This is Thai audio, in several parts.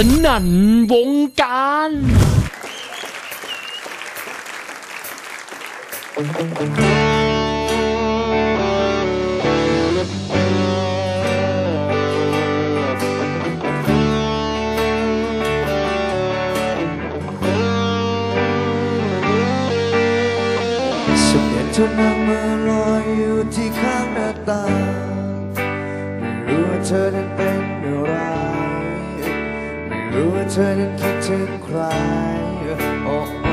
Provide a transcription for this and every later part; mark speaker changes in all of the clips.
Speaker 1: สนั่นวงการ
Speaker 2: ฉันเห็นเธอนั่งมือลอยอยู่ที่ข้างหน้าต่างไม่รู้ว่าเธอนั้นเป็นอะไรไม่ รู้ว่าเธอนั้นคิดถึงใครโอ้โอ้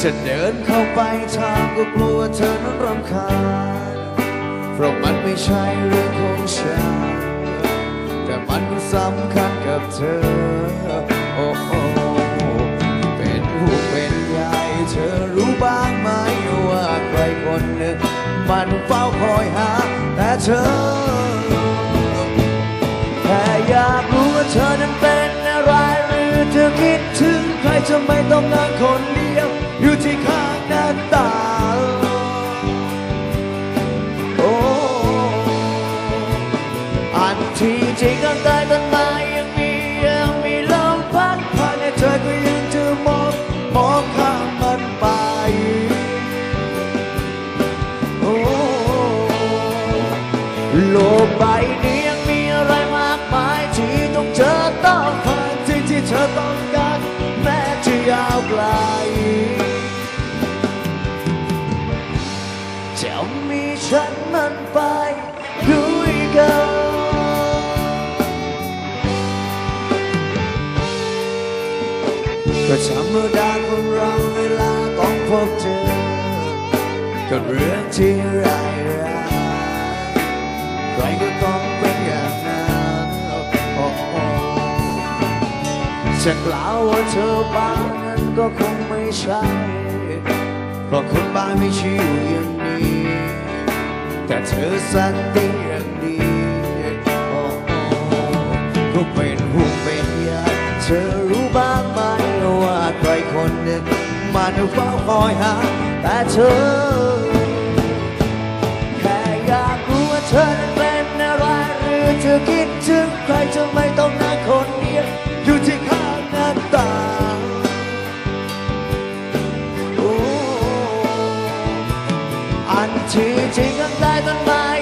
Speaker 2: ฉันเดินเข้าไปทางก็กลัวเธอนั้นรำคาญ เพราะมันไม่ใช่เรื่องของฉัน แต่มันสำคัญกับเธอ โอ้โอ้เป็นห่วงเป็นใยเธอรู้บ้างไหมว่าใครคนหนึ่งมันเฝ้าคอยหาแต่เธอ เธอนั้นเป็นอะไรหรือเธอคิดถึงใครจะไม่ต้องนอนคนเดียว อยู่ที่ข้างหน้าต่างโอ้อันที่จริงข้างใต้นไม้ยังมียังมีลมพัดผ่านในเธอก็ยังจะมองมองข้ามมันไปโอ้โลกใบ ก็ธรรมดาของเราเวลาต้องพบเจอก็เรื่องที่ร้ายร้ายใครก็ต้องเป็นอย่างนั้นโอ้โอ้จะกล่าวว่าเธอบางนั้นก็คงไม่ใช่เพราะคนบ้านไม่ใช่อยู่อย่างนี้ แต่เธอสันติอย่างดีโอ้โอ้ก็เป็น มันเฝ้าคอยหาแต่เธอ แค่อยากรู้ว่าเธอนั้นเป็นอะไรหรือเธอคิดถึงใครจะไม่ต้องนั่งคนเดียวอยู่ที่ข้างหน้าต่างโอ้อันที่จริงข้างใต้ต้นไม้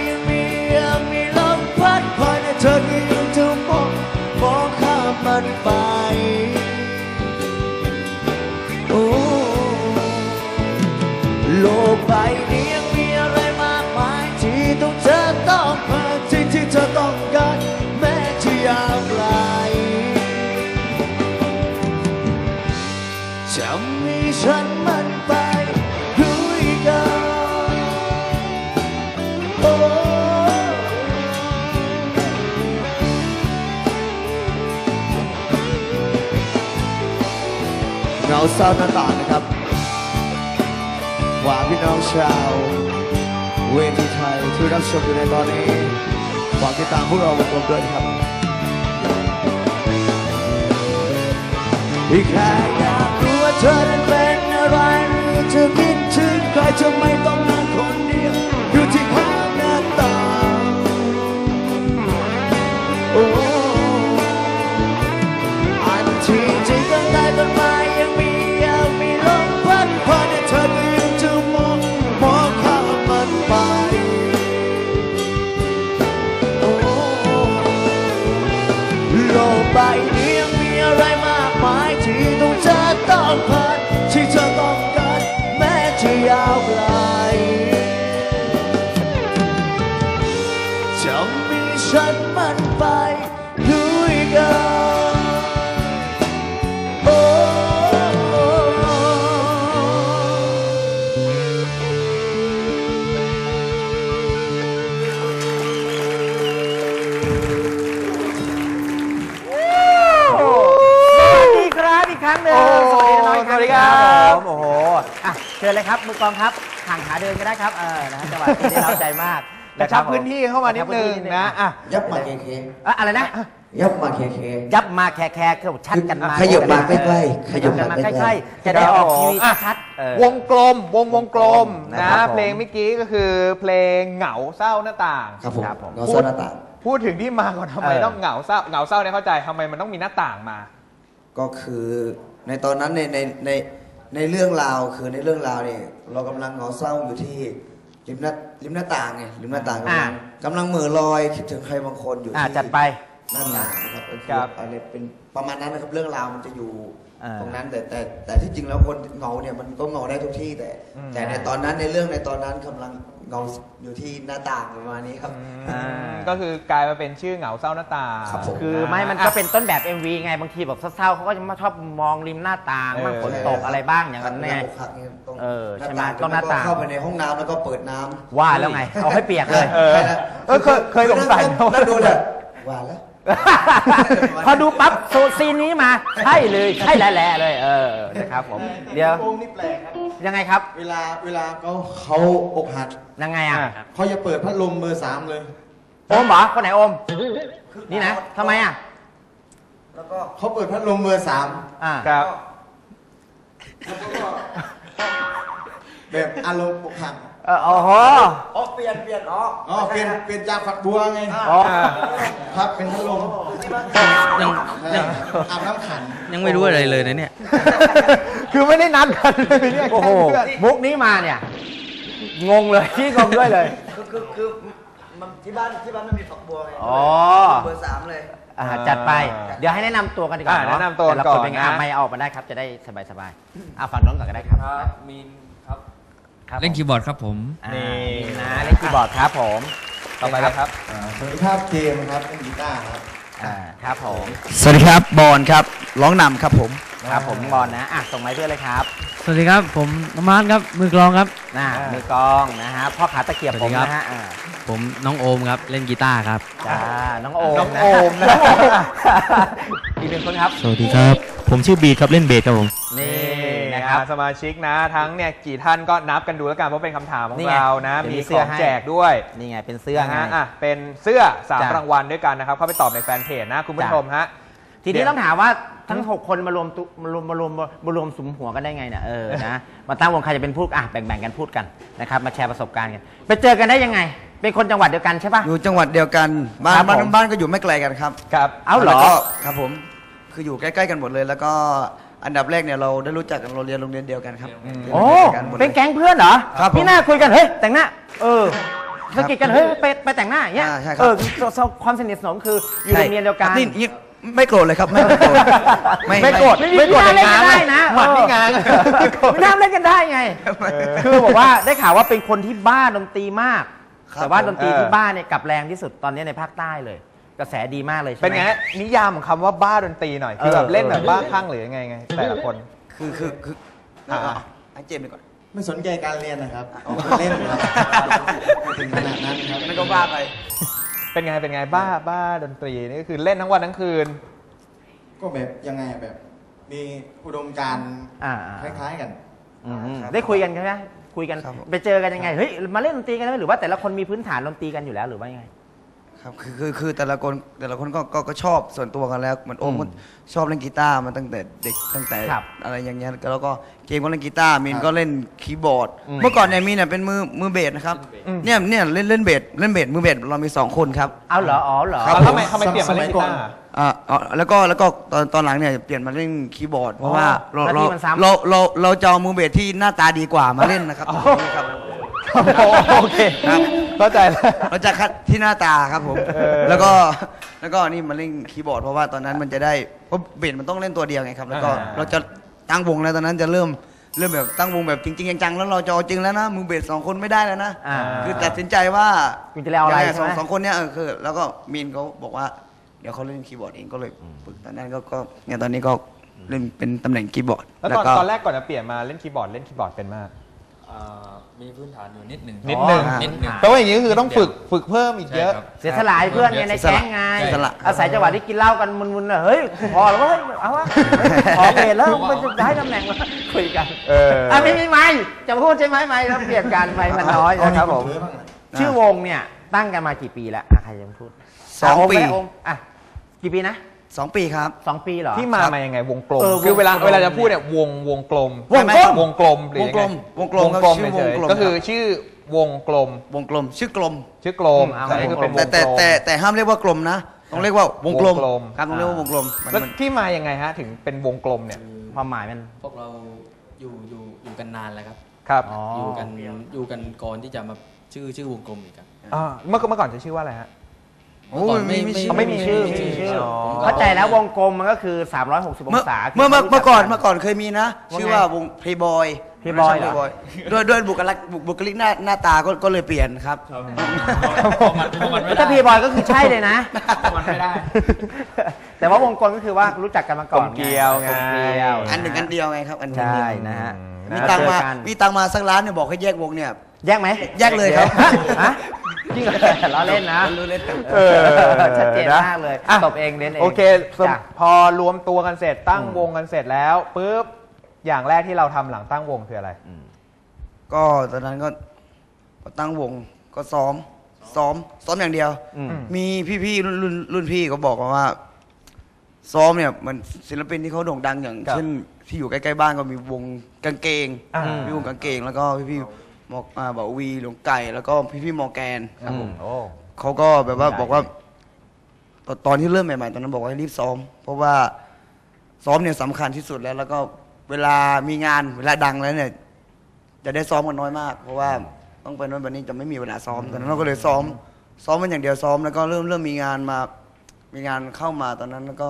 Speaker 2: จะมีฉันมันไปด้วยกันโอ้เงาเศร้าหน้าต่างนะครับว่าพี่น้องชาว เวทีไทยที่รับชมอยู่ในตอนนี้ฝากติดตามพวกเราวงกลมด้วยครับที่แค่ เธอนั้นเป็นอะไรเธอคิดถึงใครเธอไม่ต้องางผ่านที่เธอต้องการแม้จะยาวไกลจะมีฉัน
Speaker 3: เชิญเลยครับมือกลองครับห่างขาเดินก็ได้ครับเออนะฮะจังหวะที่ได้รับใจมาก
Speaker 4: กระชับพื้นที่เข้ามานิดนึงนะอะ
Speaker 2: ยับมาเคเค
Speaker 3: อะอะไรนะ
Speaker 2: ยับมาเคเค
Speaker 3: ยับมาแคร์แคร์คือชัดกันมา
Speaker 2: ขยับมาใกล้ๆ
Speaker 3: ขยับกันมา
Speaker 2: ขยับมา
Speaker 3: ใก
Speaker 2: ใกล้
Speaker 3: ล้
Speaker 2: ๆ
Speaker 3: ๆจะได้ออกทีวี
Speaker 4: อะ
Speaker 3: ชัดๆเออ
Speaker 4: วงกลมวงวงกลม
Speaker 2: นะครับ
Speaker 4: นะ
Speaker 2: ผม
Speaker 4: เพลงเมื่อกี้ก็คือเพลงเหงาเศร้าหน้าต่าง
Speaker 2: ครับผม
Speaker 3: ครับผม
Speaker 2: เงาเศร้าหน้าต่าง
Speaker 4: พูดถึงที่มาก่อนทำไม
Speaker 3: เออ
Speaker 4: ต้องเหงาเศร้าเหงาเศร้าเนี่ยเข้าใจทำไมมันต้องมีหน้าต่างมา
Speaker 2: ก็คือในตอนนั้นในในใน ในเรื่องราวคือในเรื่องราวเนี่ยเรากำลังเหงาเศร้าอยู่ที่ริมหน้าริมหน้าต่างไงริมหน้าต่างกำลัง
Speaker 3: อ่า
Speaker 2: กำลังเหม่อลอยคิดถึงใครบางคนอยู่
Speaker 3: อ่า
Speaker 2: ที่
Speaker 3: จัดไป
Speaker 2: หน้าต่างนะครับก็
Speaker 4: ครับ
Speaker 2: อะไรเป็นประมาณนั้นนะครับเรื่องราวมันจะอยู่
Speaker 3: อ่า
Speaker 2: ตรงนั้นแต่แต่แต่ที่จริงแล้วคนเหงาเนี่ยมันก็เหงาได้ทุกที่แต่
Speaker 4: อืม
Speaker 2: แต่ในตอนนั้นในเรื่องในตอนนั้นกำลังเหงาอยู่ที่หน้าต่างประมาณนี้ครับ
Speaker 3: อ่า
Speaker 4: ก็คือกลายมาเป็นชื่อเหงาเศร้าหน้าต่าง
Speaker 2: ครับผม
Speaker 3: คือไม่มันก็เป็นต้นแบบ MV ไงบางทีแบบเศร้าๆเขาก็จะมาชอบมองริมหน้าต่าง
Speaker 4: เออ
Speaker 3: มั่งฝนตกอะไรบ้างอย่างนั้นไง
Speaker 2: ครับอกหักเนี่ยตรง
Speaker 3: เออใช่ไหม
Speaker 2: น้า
Speaker 3: ต้องหน้าต่าง
Speaker 2: เข้าไปในห้องน้ำแล้วก็เปิดน้ำ
Speaker 3: ว่าแล้วไง เอาให้เปียกเลย
Speaker 4: เออ
Speaker 2: ใช่แล้ว
Speaker 4: เออเคยเคยสงสัยนะว่า
Speaker 2: นั่งดูเลยว่าแล้ว
Speaker 3: พอดูปั๊บโซซีนนี้มา ใช่เลย ใช่แหละๆเลย เออ นะครับผม เดี๋ยว
Speaker 5: โอมนี่แปลกครับ
Speaker 3: ยังไงครับ
Speaker 5: เวลาเวลาเขาเขาอกหัก
Speaker 3: ยังไงอะ
Speaker 4: อะ
Speaker 5: เขาจะเปิดพัดลมเบอร์สามเลย
Speaker 3: โอมเหรอ คนไหนโอม นี่นะทำไมอะ
Speaker 2: แล้วก็
Speaker 5: เขาเปิดพัดลมเบอร์สาม
Speaker 3: อ่า
Speaker 4: ครับ
Speaker 5: แล้วก็แบบอารมณ์อกหัก
Speaker 3: เออโอ้โห
Speaker 2: อ๋อเปลี่ยนเปลี่ยนอ๋อ
Speaker 5: อ๋อเปลี่ยนเปลี่ยนจากฝักบัวไง
Speaker 3: อ๋อ
Speaker 5: ครับเป็นพัดลม
Speaker 6: ยังยัง
Speaker 5: อาบน้ำขัน
Speaker 6: ยังไม่รู้อะไรเลยนะเนี่ย
Speaker 4: คือไม่ได้นัดกันเลยเนี่ย
Speaker 3: โอ้โหมุกนี้มาเนี่ย งงเลยที่งงด้วยเลย
Speaker 2: คือคือคือมันที่บ้านที่บ้านมันมีฝักบัวไง
Speaker 3: อ๋อ
Speaker 2: เบอร์สามเลย
Speaker 3: อ่าจัดไป เดี๋ยวให้แนะนำตัวกันดีกว่า
Speaker 4: อ่า
Speaker 3: เอะ
Speaker 4: แนะนำตัว
Speaker 3: แต่ละ
Speaker 4: ก่
Speaker 3: ค
Speaker 4: อน
Speaker 3: นเป็นไง
Speaker 4: นะ
Speaker 3: อะไม่ออกมาได้ครับ จะได้สบายๆอะฝั่งน้องก่อนก็ได้ครับ
Speaker 6: มีน ครับ
Speaker 3: ครับ
Speaker 6: เล่นคีย์บอร์ดครับผม
Speaker 3: อ่า
Speaker 4: นี่
Speaker 3: มีนะเล่นคีย์บอร์ดครับผม
Speaker 4: ต่อไปเลยครับ
Speaker 5: สวัสดีครับเจมส์ครับเล่นกีตาร์ครับ
Speaker 3: อ่าครับผม
Speaker 2: สวัสดีครับบอลครับร้องนำครับผม
Speaker 3: ครับผมบอลนะอะส่งไม้เพื่อนเลยครับ
Speaker 6: สวัสดีครับผมน้องมาร์ทครับมือกลองครับ
Speaker 3: น่า
Speaker 4: อ่ามื
Speaker 3: มือกลองนะฮะพ่อขาตะเกียบ
Speaker 6: สวั
Speaker 3: ผ
Speaker 6: ส
Speaker 3: ม
Speaker 6: ดีครับ
Speaker 3: นะฮะอ่า
Speaker 6: ผมน้องโอมครับเล่นกีตาร์ครับ
Speaker 3: จ้าน้องโอม
Speaker 4: น้อง
Speaker 3: นะ
Speaker 4: โอมนะ
Speaker 3: น้องโอมอีกหนึ่งคนครับ
Speaker 6: สวัสดีครับ ผมชื่อบีครับเล่นเบสครับผม
Speaker 3: นี่
Speaker 4: นี่
Speaker 3: นะ
Speaker 4: นะ
Speaker 3: ค
Speaker 4: ค
Speaker 3: รั
Speaker 4: รับบสมาชิกนะทั้งเนี่ยกี่ท่านก็นับกันดูแล้วกันเพราะเป็นคำถามขอ
Speaker 3: นี่
Speaker 4: ง
Speaker 3: ไง
Speaker 4: เรานะ
Speaker 3: เดี๋ยวมี
Speaker 4: มี
Speaker 3: เสื้
Speaker 4: ข
Speaker 3: อ
Speaker 4: อง
Speaker 3: ให้
Speaker 4: แจกด้วย
Speaker 3: นี่ไงเป็นเสื้อ
Speaker 4: นะ
Speaker 3: ไง
Speaker 4: ฮะอะเป็นเสื้อสาม
Speaker 3: จ้ะ
Speaker 4: รางวัลด้วยกันนะครับ เข้าไปตอบในแฟนเพจนะ คุณผู้
Speaker 3: จ้ะ
Speaker 4: ชมฮะ
Speaker 3: ทีนี้ต้องถามว่าทั้ง 6 คนมารวมตุมารวมมารวมมารวมสุมหัวกันได้ไงเนี่ยเออนะ มาตั้งวงใครจะเป็นพูดอะแบ่งๆกันพูดกันนะครับมาแชร์ประสบการณ์กันไปเจอกันได้ยังไง เป็นคนจังหวัดเดียวกันใช่ปะ
Speaker 2: อยู่จังหวัดเดียวกัน บ้า
Speaker 3: ครั
Speaker 2: น
Speaker 3: บ
Speaker 2: บ้าน
Speaker 3: ผม
Speaker 2: บ้านก็อยู่ไม่ไกลกันครับ
Speaker 4: ครับ
Speaker 3: เอาเหรอ
Speaker 2: แล้วก็ครับผม คืออยู่ใกล้ ๆ กันหมดเลย แล้วก็ อันดับแรกเนี่ยเราได้รู้จักกันเราเรียนโรงเรียนเดียวกันครับ
Speaker 3: โอ้
Speaker 2: เรียนโรงเรียนเดียวกันหมดลย
Speaker 3: เป็นแก๊งเพื่อนเหรอ
Speaker 2: ครับผม
Speaker 3: พี่หน้าคุยกัน เฮ้ย แต่งหน้า เออสะกิดกัน เฮ้ย ไปไปแต่งหน้าอย่างเงี้ย
Speaker 2: อ่าใช่ครับ
Speaker 3: เออความสนิทสนมคืออยู่โรงเรียนเดียวกัน
Speaker 2: นี่นี่ไม่โกรธเลยครับไม่โกรธ
Speaker 3: ไม่โกรธ ไม่โกรธเล่นกันได้นะ
Speaker 4: หมัดนี่ง้าง
Speaker 3: ไม่น่าเล่นกันได้ไง คือบอกว่าได้ข่าวว่าเป็นคนที่บ้าดนตรีมาก
Speaker 2: ครับ
Speaker 3: แต่ว่าดนตรี
Speaker 4: ผม
Speaker 3: ที่บ้านเนี่ยกลับแรงที่สุดตอนนี้ในภาคใต้เลย กระแสดีมากเลยใช่ไหม
Speaker 4: เป็นไงนิยามของคำว่าบ้าดนตรีหน่อยคือแบบ
Speaker 3: เออ
Speaker 4: เล่นแบบ
Speaker 3: เออ
Speaker 4: บ้าคลั่งหรือยังไงไงแต่ละคน
Speaker 2: คือคือคือ
Speaker 4: อ่า
Speaker 2: อะให้เจมส์ไปก่อน
Speaker 5: ไม่สนใจการเรียนนะครับออกมาเล่นครับไม่ถึงขนาดนั้นครับ
Speaker 2: นั่นก็บ้าไป
Speaker 4: เป็นไงเป็นไงบ้าบ้าดนตรีนี่ก็คือเล่นทั้งวันทั้งคืน
Speaker 5: ก็แบบยังไงแบบมีอุดมการณ์
Speaker 3: อ่า
Speaker 5: คล้ายๆกัน
Speaker 3: อืมได้คุยกันใช่ไหมคุยกัน
Speaker 2: ครับผม
Speaker 3: ไปเจอกันยังไงเฮ้ยมาเล่นดนตรีกันไหมหรือว่าแต่ละคนมีพื้นฐานดนตรีกันอยู่แล้วหรือว่ายังไง
Speaker 2: ครับคือคือคือแต่ละคนแต่ละคนก็ก็ก็ชอบส่วนตัวกันแล้วเหมือนโอม
Speaker 3: อืม
Speaker 2: ก็ชอบเล่นกีตาร์มาตั้งแต่เด็กตั้งแต่
Speaker 3: ครับ
Speaker 2: อะไรอย่างเงี้ยแล้วก็เจมส์ก็เล่นกีตาร์มีนก็เล่นคีย์บอร์ด
Speaker 3: อืม
Speaker 2: เมื่อก่อนเนี่ยมีนเนี่ยเป็นมือมือเบสนะครับเนี่ยเนี่ยเล่นเล่นเบสเล่นเบสมือเบสเรามีสองคนครับ
Speaker 3: เอาเหรออ๋อเหรอ
Speaker 2: ครับ
Speaker 4: แล้วทำไมทำไมเปลี่ยนมาเล่นกีตาร์
Speaker 2: อ่าอ๋อแล้วก็แล้วก็ตอนตอนหลังเนี่ยเปลี่ยนมาเล่นคีย์บอร์ด เพราะว่าเรา
Speaker 3: หน้าที่
Speaker 2: เรา
Speaker 3: มันซ้ำ
Speaker 2: เราเราเราจะเอามือเบสที่หน้าตาดีกว่ามาเล่นนะครับครับ
Speaker 4: โอเค
Speaker 2: ครับ
Speaker 4: เข้าใจแล้ว
Speaker 2: เราจะคัดที่หน้าตาครับผม
Speaker 4: เออ
Speaker 2: แล้วก็แล้วก็นี่มาเล่นคีย์บอร์ดเพราะว่าตอนนั้นมันจะได้เพราะเบสมันต้องเล่นตัวเดียวไงครับ แล้วก็
Speaker 4: อ่า
Speaker 2: เราจะตั้งวงแล้วตอนนั้นจะเริ่มเริ่มแบบตั้งวงแบบจริงๆจังๆแล้วเราจะเอาจริงแล้วนะมือเบสสองคนไม่ได้แล้วนะ
Speaker 3: อ่า
Speaker 2: คือตัดสินใจว่า
Speaker 3: คุณจะเอาอะไร
Speaker 2: ยังง
Speaker 3: ใช่ไหม
Speaker 2: สองสองคนเนี้ยเออคือแล้วก็มีนเขาบอกว่าเดี๋ยวเขาเล่นคีย์บอร์ดเองก็เลยฝึกตอนนั้นก็ก็เนี่ยตอนนี้ก็เล่นเป็นตำแหน่งคีย์บอร์ด
Speaker 4: แล้วตอนตอนแรกก่อนจะเปลี่ยนมาเล่นคีย์บอร์ดเล่นคีย์บอร์ดเป็นมาก
Speaker 6: มีพื้นฐานอยู่นิดหนึ่ง
Speaker 4: นิดหนึ่ง
Speaker 6: นิดหนึ่ง
Speaker 4: แปลว่าอย่างนี้ก็คือต้องฝึกฝึกเพิ่มอีกเยอะ
Speaker 6: ใช่ครับ
Speaker 3: เสียสละให้เพื่อนไงในแก๊งไง
Speaker 2: เสียสละ
Speaker 3: อาศัยจังหวะที่กินเหล้ากันมึนๆน่ะเฮ้ยพอแล้วเฮ้ยเอาวะขอเบรแล้วมันจะได้ตำแหน่งมาคุยกัน
Speaker 4: เอออ่
Speaker 3: อะไม่มีไม่จะพูดใช่ไหมไม่แล้วเปลี่ยนกันไปมันน้อยนะครับผม
Speaker 5: เอานี่ผมถือบ้างนะ
Speaker 3: ชื่อวงเนี่ยตั้งกันมากี่ปีแล้วอะใครจะพูด
Speaker 2: สองะ
Speaker 3: โม
Speaker 2: ปี
Speaker 3: ไหมโอมอะกี่ปีนะ
Speaker 2: สองปีครับ
Speaker 3: สองปีเหรอ
Speaker 4: ที่มามายังไงวงกลม
Speaker 3: เออ
Speaker 4: คือเวลาว
Speaker 3: งกลม
Speaker 4: เวลาจะพูดเนี่ยวงวงกลม
Speaker 3: วงกลม
Speaker 4: วงกลมหรือยังไง
Speaker 2: วงกลมวงกลม
Speaker 4: วงกลม
Speaker 2: ครับชื่อ
Speaker 4: เฉยว
Speaker 2: งกลม
Speaker 4: ๆก็คือชื่อวงกลม
Speaker 2: วงกลมชื่อกลม
Speaker 4: ชื่อกลม
Speaker 3: เอา
Speaker 4: แต่นี่คือเป็นว
Speaker 2: แต่
Speaker 4: ง
Speaker 2: แต่
Speaker 4: กลม
Speaker 2: แต่แต่ห้ามเรียกว่ากลมนะ ต้องเรียกว่าวงกลม
Speaker 4: วงกลม
Speaker 2: ครับต้องเรียกว่าวงกลมมัน
Speaker 4: แล้ว
Speaker 2: มัน
Speaker 4: ที่มายังไงฮะถึงเป็นวงกลมเนี่ย
Speaker 3: ความหมายมัน
Speaker 6: พวกเราอยู่อยู่อยู่กันนานแล้วครับ
Speaker 4: ครับ
Speaker 3: อ๋อ
Speaker 6: อยู่กันอยู่กันก่อนที่จะมาชื่อชื่อวงกลมอีกครับ
Speaker 4: อ่าเมื่อเมื่อก่อนจะชื่อว่าอะไรฮะ
Speaker 2: โอ้ยไม่ไม่
Speaker 4: เขาไม่มีชื่อ
Speaker 3: ไม่มีชื่อ
Speaker 4: อ๋อ
Speaker 3: เข้าใจแล้ววงกลมมันก็คือ 360 อง
Speaker 2: เมื่อ
Speaker 3: ศา
Speaker 2: เมื่อเมื่อ
Speaker 3: คื
Speaker 2: เมื่อก่อน
Speaker 3: ขารู้จั
Speaker 2: เมื่อก่อนเคยมีนะ
Speaker 3: ว่าไง
Speaker 2: ชื่อว่าวงเพย์บอย
Speaker 3: Playboy เหรอ
Speaker 2: ด้วยด้วยบุคลิกบุคลิกหน้าหน้าตาก็ก็เลยเปลี่ยนครับ
Speaker 3: ถ้าพีบอยก็คือใช่เลยนะ
Speaker 6: มันไม่ได้
Speaker 3: แต่ว่าวงกลมก็คือว่ารู้จักกันมาก่อน
Speaker 4: กลมเกลียวไง
Speaker 3: กลมเกลียว
Speaker 2: อันหนึ่งอันเดียวไงครับอันหนึ่งอัน
Speaker 3: ใช่
Speaker 2: เดียว
Speaker 3: นะฮะ
Speaker 2: มีตังค์มา
Speaker 3: เจอกัน
Speaker 2: มีตังค์มาสักร้านเนี่ยบอกให้แยกวงเนี่ย
Speaker 3: แยกไหม
Speaker 2: แยกเลยครับ
Speaker 3: ฮะจริงเหรอล้อเล่นนะ
Speaker 2: รู้เล่นครับ
Speaker 3: เออชัดเจนมากเลย
Speaker 4: อะ
Speaker 3: ตบเองเล่นเอง
Speaker 4: โอเคสม
Speaker 3: จ้ะ
Speaker 4: พอรวมตัวกันเสร็จตั้งวงกันเสร็จแล้วปุ๊บอย่างแรกที่เราทำหลังตั้งวงคืออะไร
Speaker 2: ก็ตอนนั้นก็ก็ตั้งวงก็ซ้อม ซ้อม ซ้อมอย่างเดียว
Speaker 3: อืม
Speaker 2: มีพี่ๆรุ่นรุ่นรุ่นพี่เขาบอกมาว่า ซ้อมเนี่ยเหมันศิลปินที่เขาโด่งดังอย่าง
Speaker 4: ครับ
Speaker 2: เช่นที่อยู่ใกล้ๆบ้านก็มีวงกางเกง
Speaker 4: อ่า
Speaker 2: มี วงกางเกง แล้วก็พี่ๆมอกอ่าบ่าววีหลวงไก่แล้วก็พี่ๆมอร์แกน
Speaker 4: ครับผมโอ้
Speaker 2: เขาก็แบบว่า
Speaker 3: ใหญ่
Speaker 2: บอกว่า ตอนตอนที่เริ่มใหม่ๆตอนนั้นบอกว่าให้รีบซ้อม เพราะว่าซ้อมเนี่ยสำคัญที่สุดแล้ว แล้วก็เวลามีงานเวลาดังแล้วเนี่ย จะได้ซ้อมกันน้อยมาก เพราะว่าต้องไปโน้นไปนี้จะไม่มีเวลาซ้อมตอนนั้นเราก็เลยซ้อม ซ้อมมันอย่างเดียวซ้อมแล้วก็เริ่มเริ่มมีงานมา มีงานเข้ามาตอนนั้นแล้วก็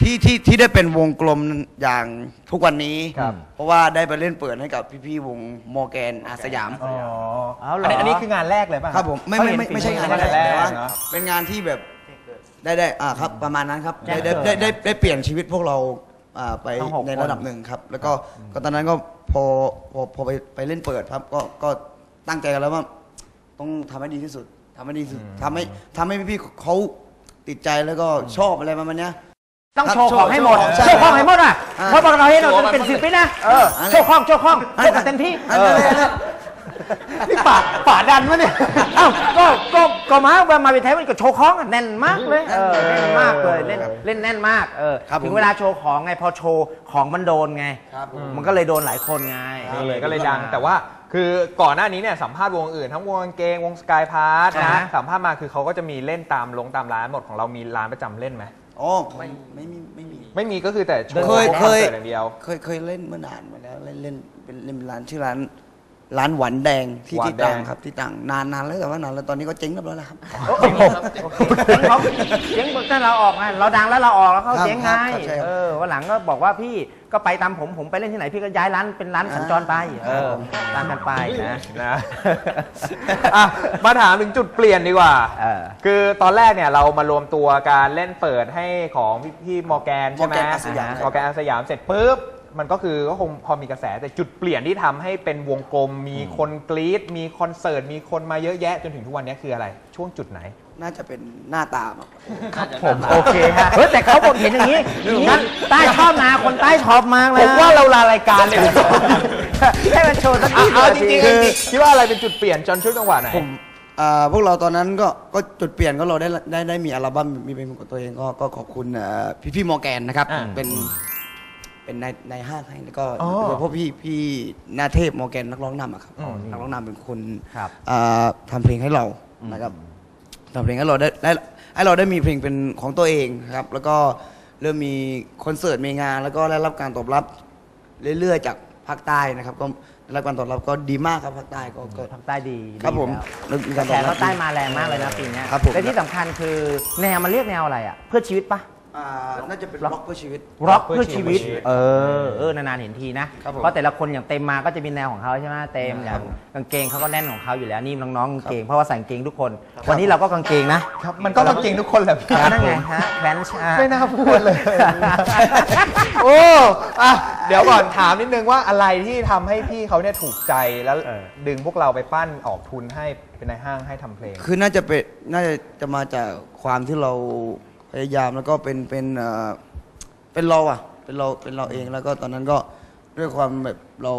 Speaker 2: ที่ที่ที่ได้เป็นวงกลมอย่างทุกวันนี้
Speaker 4: ครับ
Speaker 2: เพราะว่าได้ไปเล่นเปิดให้กับพี่ๆวงมอร์แกนอาสยาม
Speaker 4: อ๋อ
Speaker 3: เอาเหรอ
Speaker 4: อันนี้อันนี้คืองานแรกเลยป่ะ
Speaker 2: ครับผมไม่ไม่ไม่ไม่ใช่งาน
Speaker 4: ไม่
Speaker 2: แร
Speaker 4: ใช่
Speaker 2: ก
Speaker 4: งานแรก
Speaker 2: แต่ว่า
Speaker 4: เนอะ
Speaker 2: เป็นงานที่แบบได้ได้อ่าครับประมาณนั้นครับได้
Speaker 3: แจ้
Speaker 2: ได้
Speaker 3: งเกิด
Speaker 2: ได้ได้ได้เปลี่ยนชีวิตพวกเราอ่าไป
Speaker 3: ทั้งหก
Speaker 2: ใน
Speaker 3: คน
Speaker 2: ระดับหนึ่งครับ แล้วก็ก็ตอนนั้นก็พอพอพอไปไปเล่นเปิดครับ ก็ก็ตั้งใจกันแล้วว่า ต้องทำให้ดีที่สุดทำให้ดีที่สุดทำให้ทำให้พี่ๆเขาติดใจแล้วก็ชอบอะไรประมาณเนี้ย
Speaker 3: ต้อง
Speaker 2: ครับ
Speaker 3: โชว์ของให้หมด
Speaker 2: ใช่
Speaker 3: โชว์ของให้หมดอะ
Speaker 2: อ่า
Speaker 3: เพราะบอกเราให้เราเป็นศิลปินนะเออ
Speaker 2: อันนี้
Speaker 3: โชว์ของโชว์ของโชว์กันเต็มที่
Speaker 2: อันนั้นเลยนะ
Speaker 3: นี่ป่าป่าดันวะเนี่ยเอ้าก็ก็ก็มาเวลามาเป็นไทยมันก็โชว์ของอะแน่นมากเลยเออแน่นมากเลยเล่นเล่นแน่นมากเออ
Speaker 2: ครับผม
Speaker 3: ถึงเวลาโชว์ของไงพอโชว์ของมันโดนไง
Speaker 2: ครับผม
Speaker 3: มันก็เลยโดนหลายคนไง
Speaker 4: นี่ก็เลยดังแต่ว่าคือก่อนหน้านี้เนี่ยสัมภาษณ์วงอื่นทั้งวงกางเกงวงสกายพาร์ท
Speaker 3: อ่า
Speaker 4: นะ
Speaker 3: ฮะ
Speaker 4: สัมภาษณ์มาคือเขาก็จะมีเล่นตามลงตามร้านหมดของเรามีร้านประจำเล่นไหม
Speaker 2: อ๋อไม่ไม่มีไม่มี
Speaker 4: ไม่มีก็คือแต่โชว์
Speaker 2: เคย
Speaker 4: ค
Speaker 2: เค
Speaker 4: อน
Speaker 2: ย
Speaker 4: เสิร์ตอย่างเดียว
Speaker 2: เคยเคยเล่นเมื่อนานมาแล้วเล่นเล่นเป็นเล่นเป็นร้านชื่อร้าน ร้านหวานแดงที่
Speaker 4: หวาน
Speaker 2: ที่
Speaker 4: แด
Speaker 2: ต่าง
Speaker 4: ง
Speaker 2: ครับที่ต่างนานนานแล้วแต่ว่านานแล้วตอนนี้ก็เจ๊งเรียบร้อยแล้วครับ
Speaker 3: เจ๊งเขาเจ๊งตั้งเราออกไงเราดังแล้วเราออกแล้วเขา
Speaker 2: ครับ
Speaker 3: เจ๊งไง
Speaker 2: ครับใช่ครับ
Speaker 3: เออวันหลังก็บอกว่าพี่ก็ไปตามผมผมไปเล่นที่ไหนพี่ก็ย้ายร้านเป็นร้านสัญจรไปเออตามกันไปนะ
Speaker 4: นะ อะมาถามถึงจุดเปลี่ยนดีกว่า
Speaker 3: เออ
Speaker 4: คือตอนแรกเนี่ยเรามารวมตัวการเล่นเปิดให้ของพี่พี่มอร์แกนใช่ไหม
Speaker 2: มอร์แกนอาสยาม
Speaker 4: มอร์แกนอาสยามเสร็จปุ๊บ มันก็คือก็คงพอมีกระแสแต่จุดเปลี่ยนที่ทำให้เป็นวงกลม มีคนกรี๊ดมีคอนเสิร์ตมีคนมาเยอะแยะจนถึงทุกวันนี้คืออะไร ช่วงจุดไหน
Speaker 2: น่าจะเป็นหน้าตามากกว่า
Speaker 3: ผมโอเคฮะเฮ้ยแต่เขาบอกเห็นอย่างนี้นั้นใต้ชอบนะคนใต้ชอบมากเลย
Speaker 4: ผมว่าเราลารายการเลย
Speaker 3: ให้มันโชว์สัก
Speaker 4: อะ
Speaker 3: ที
Speaker 4: เอาจริงๆ
Speaker 2: คือ
Speaker 4: จริงๆคิดว่าอะไรเป็นจุดเปลี่ยนจนช่วงจังหวะไหน
Speaker 2: ผมอ่าพวกเราตอนนั้นก็ก็จุดเปลี่ยนก็เราได้ได้ได้มีอัลบั้มมีเพลงของตัวเองก็ก็ขอบคุณพี่อพี่ๆมอร์แกนนะครับ
Speaker 4: อ่า
Speaker 2: เป็น เป็นในในห้างให้แล้วก็
Speaker 4: อ๋อ
Speaker 2: โดยเฉพาะพี่พี่นาเทพมอร์แกนนักร้องนำอะครับ
Speaker 4: อืม
Speaker 2: นักร้องนำเป็นคน
Speaker 3: ครับ
Speaker 2: อ่าทำเพลงให้เรานะครับทำเพลงให้เราได้ได้ให้เราได้มีเพลงเป็นของตัวเองครับ แล้วก็เริ่มมีคอนเสิร์ตมีงาน แล้วก็ได้รับการตอบรับเรื่อยๆจากภาคใต้นะครับ ก็ได้รับการตอบรับก็ดีมากครับภาคใต้ก็ก็
Speaker 3: ทางใต้ดี
Speaker 2: ครับผม
Speaker 3: ดีแล้ว
Speaker 2: แล้วมี
Speaker 3: ก
Speaker 2: การตอบรับ
Speaker 3: ระแสเขาใต้มาแรงมากเลยนะปีเนี้ย
Speaker 2: ครับผม
Speaker 3: และที่สำคัญคือแนวมันเรียกแนวอะไรอะ เพื่อชีวิตปะ
Speaker 2: อ่าน่าจะเป็นร็อกเพื่อชีวิต
Speaker 3: ร็อกเพื่อชีวิต
Speaker 4: เพื่อชีวิต
Speaker 3: เออเออนานๆเห็นทีนะ
Speaker 2: ครับผม
Speaker 3: เพราะแต่ละคนอย่างเต็มมาก็จะมีแนวของเขาใช่ไหมเต็มอย่างกางเกงเขาก็แน่นของเขาอยู่แล้วนี่น้องๆกางเกงเพราะว่าใส่กางเกงทุกคน วันนี้เราก็กางเกงนะครับ
Speaker 4: มันก็จริงทุกคนแหละพี่
Speaker 3: นั่นไงฮะแฟนชา
Speaker 4: ไม่น่าพูดเลย โอ้อะเดี๋ยวก่อนถามนิดนึงว่าอะไรที่ทำให้พี่เขาเนี่ยถูกใจแล้ว
Speaker 3: เออ
Speaker 4: ดึงพวกเราไปปั้นออกทุนให้เป็นในายห้างให้ทำเพลง
Speaker 2: คือน่าจะเป็นน่าจะจะมาจากความที่เรา พยายามแล้วก็เป็นเป็นเอ่อเป็นเราอะ เป็นเราเป็นเราเองแล้วก็ตอนนั้นก็ด้วยความแบบเรา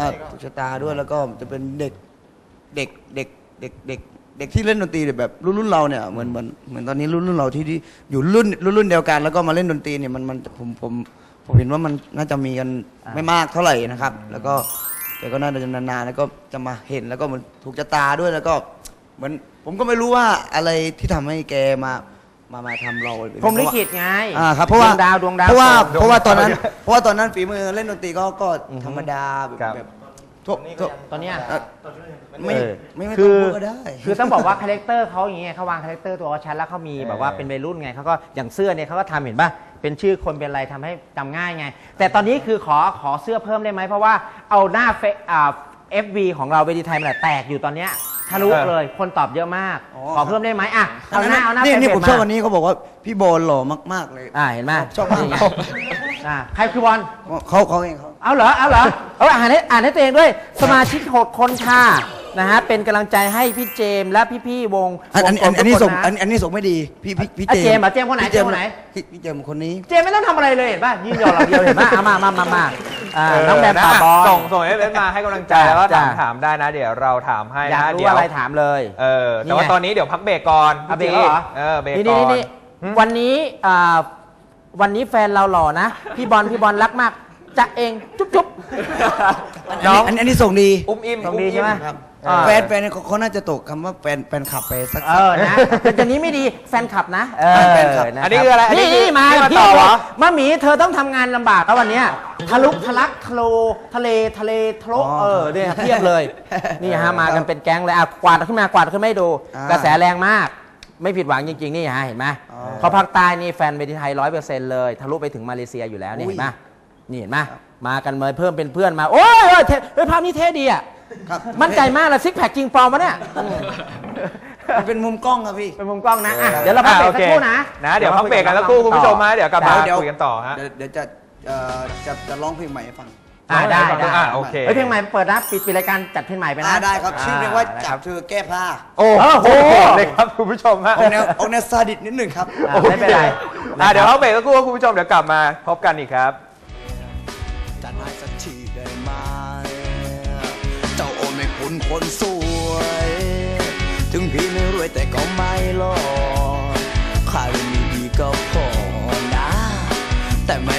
Speaker 2: อะถูกชะตาด้วยแล้วก็จะเป็นเด็กเด็กเด็กเด็กเด็กเด็กที่เล่นดนตรีแบบรุ่นรุ่นเราเนี่ยเหมือนเหมือนเหมือนตอนนี้รุ่นรุ่นเราที่ที่อยู่รุ่นรุ่นรุ่นเดียวกัน แล้วก็มาเล่นดนตรีเนี่ยมันมันผมผมผมเห็นว่ามันน่าจะมีกันไม่มากเท่าไหร่นะครับ แล้วก็แกก็น่าจะนานๆแล้วก็จะมาเห็นแล้วก็เหมือนถูกชะตาด้วยแล้วก็เหมือน ผมก็ไม่รู้ว่าอะไรที่ทำให้แกมามามาทำเรา
Speaker 3: พรหมลิขิตไง
Speaker 2: อ่าครับเพราะว่า
Speaker 3: ดวงดาวดวงดาว
Speaker 2: เพราะว่า
Speaker 3: ตก
Speaker 2: เพราะว่าตอนนั้นเพราะว่าตอนนั้นฝีมือเล่นดนตรีก็ก็ธรรมดาแบบ
Speaker 4: ครับ
Speaker 2: แบบทั่วทั่ว
Speaker 3: ตอนเนี้ย
Speaker 2: เอ่อไม่
Speaker 3: เออ
Speaker 2: ไม่ไม่
Speaker 3: คื
Speaker 2: ต้อง
Speaker 3: อ
Speaker 2: พูดก็ได้
Speaker 3: คือต้องบอกว่า character เขาอย่างเงี้ยเขาวาง character ตัวชัดแล้วเขามีแบบว่าเป็นวัยรุ่นไงเขาก็อย่างเสื้อเนี่ยเขาก็ทำเห็นป่ะเป็นชื่อคนเป็นอะไรทำให้จำง่ายไง แต่ตอนนี้คือขอขอเสื้อเพิ่มได้ไหมเพราะว่าเอาหน้าเฟอ่า FB ของเราเวทีไทยมันนะแตกอยู่ตอนเนี้ย ทะลุ
Speaker 4: เออ
Speaker 3: เลย คนตอบเยอะมาก
Speaker 2: อ๋อ
Speaker 3: ขอเพิ่มได้ไหมอะเอาหน้าเอาหน้า
Speaker 2: นี่
Speaker 3: แฟ
Speaker 2: นี่
Speaker 3: เพจ
Speaker 2: ผมชอบาวันนี้เขาบอกว่าพี่บอลหล่อมาก ๆ เลย
Speaker 3: อ่าเห็นไหม
Speaker 2: ชอบมาก
Speaker 3: นี่ไงอ่าใครคือบอล
Speaker 2: เขาเขาเองเขา
Speaker 3: เอาเหรอ เอาเหรอ เอาอ่านให้อ่านให้ตัวเองด้วย สมาชิกหกคนค่ะนะฮะ เป็นกำลังใจให้พี่เจมส์และพี่ๆวง
Speaker 2: อันอัน
Speaker 3: ว
Speaker 2: อัน
Speaker 3: กลม
Speaker 2: อันนี้
Speaker 3: ทุก
Speaker 2: ส่ง
Speaker 3: คะ
Speaker 2: อันอันนี้ส่งไม่ดี พี่พี่พี่
Speaker 3: อะ
Speaker 2: เจม
Speaker 3: เจมส์เหรอเจมส์คนไหน
Speaker 2: พี่
Speaker 3: เจมส์คนไหน
Speaker 2: พี่พี่เจมส์คนนี้
Speaker 3: เจมส์ไม่ต้องทำอะไรเลยเห็นป่ะยืนยองเราเดียวเห็นป่ะเอามามามามา อ่า
Speaker 4: เน้
Speaker 3: องแบม
Speaker 4: นะ
Speaker 3: ป่าบอล
Speaker 4: ส่งส่งเอฟเอสมาให้กำลังใจ
Speaker 3: จ้ะ
Speaker 4: แล้วก็ถาม
Speaker 3: จ้ะ
Speaker 4: ถามได้นะ เดี๋ยวเราถามให้
Speaker 3: อยาก
Speaker 4: นะ
Speaker 3: รู้
Speaker 4: เดี๋ยว
Speaker 3: อะไรถามเลย
Speaker 4: เออแต่ว่า
Speaker 3: นี่ไง
Speaker 4: ตอนนี้เดี๋ยวพักเบรกก่อน
Speaker 3: เอาเบรก
Speaker 4: พี่
Speaker 3: แล้วเหรอ
Speaker 4: เออเบรก
Speaker 3: นี่
Speaker 4: ก่
Speaker 3: นี่
Speaker 4: อน
Speaker 3: นี่วันนี้อ่าวันนี้แฟนเราหล่อนะ พี่บอลพี่บอลรักมากจะเองจุ๊บจุ๊บ
Speaker 2: น้อง อันอันนี้ส่งดี
Speaker 4: อุ้มอิ่ม
Speaker 3: ตรงนี้ใช่ไหม
Speaker 2: ครับ
Speaker 3: อ่า
Speaker 2: แฟนแฟนเขาเขาน่าจะตกคำว่าแฟนแฟนขับไปสัก
Speaker 3: เออนะแต่อย่างนี้ไม่ดีแฟนคลับนะเออ
Speaker 2: แฟนคลับ
Speaker 3: นะ
Speaker 4: อันนี้คืออะไรอันนี้
Speaker 3: นี่
Speaker 4: คือ
Speaker 3: นี่มา
Speaker 4: นี่มา
Speaker 3: พี่
Speaker 4: ต่อเหรอ
Speaker 3: มาหมีเธอต้องทำงานลำบากแล้ววันเนี้ยทะลุทะลักทะโลทะเลทะเลทะโลเออเนี่ยเทียบเลย นี่ฮะมากันเป็นแก๊งเลยอะกวาดขึ้นมากวาดขึ้นไม่ดูกระแสแรงมาก ไม่ผิดหวังจริง ๆ นี่ฮะเห็นไหมเขาภาคใต้นี่แฟนเวทีไทยร้อยเปอร์เซ็นต์เลยทะลุไปถึงมาเลเซียอยู่แล้วเนี่ยเห็นไหมนี่เห็นไหมมากันเลยเพิ่มเป็นเพื่อนมาโอ้ยโอ้ยเท่เฮ้ยภาพนี้เท่ดีอะ
Speaker 2: ครับ
Speaker 3: มั่นใจมากเลยซิกแพคจริงปลอมวะเนี่ย
Speaker 2: มันเป็นมุมกล้องครับพี่
Speaker 3: เป็นมุมกล้องนะอะเดี๋ยวเราพักเบรกสักครู่นะ
Speaker 4: นะเดี๋ยวพักเบรกกันสักครู่คุณผู้ชมมาเดี๋ยวกลับมา
Speaker 2: เดี๋ยว
Speaker 4: คุยกันต่อฮะ
Speaker 2: เดี๋ยวเดี๋ยวจะเอ่อจะจะร้องเพลงใหม่ให้ฟัง
Speaker 3: อ่าได้
Speaker 4: ฟัง
Speaker 3: ได้
Speaker 4: อะโอเค
Speaker 3: เฮ้ยเพลงใหม่เปิดนะปิดปิดรายการจัดเพลงใหม่ไป
Speaker 2: อ่า
Speaker 3: นะ
Speaker 2: ได้ครับชื่อเพลงว่า
Speaker 3: อ่า
Speaker 2: จับเธอแก้ผ้า
Speaker 4: โอ้
Speaker 3: โอ้โห
Speaker 4: เลยครับคุณผู้ชมฮะ
Speaker 2: ออกแนวออกแนวซาดิสนิดหนึ่งครับ
Speaker 3: อะไม่เป็นไร
Speaker 4: อะเดี๋ยวพักเบรกสักครู่คุณผู้ชมเดี๋ยวกลับมาพบกันอีกครับ
Speaker 7: คนสวย ถึงพี่ไม่รวยแต่ก็ไม่หลอก
Speaker 2: ข้ามีดีก็พอนะ แต่ไม่